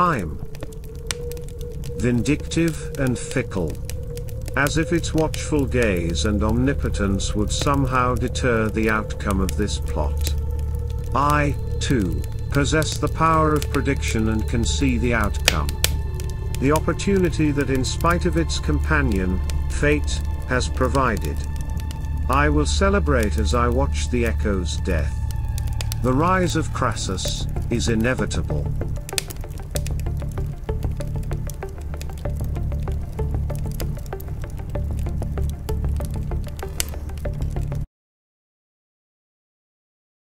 Time. Vindictive and fickle. As if its watchful gaze and omnipotence would somehow deter the outcome of this plot. I, too, possess the power of prediction and can see the outcome. The opportunity that in spite of its companion, fate, has provided. I will celebrate as I watch the echo's death. The rise of Crassus, is inevitable.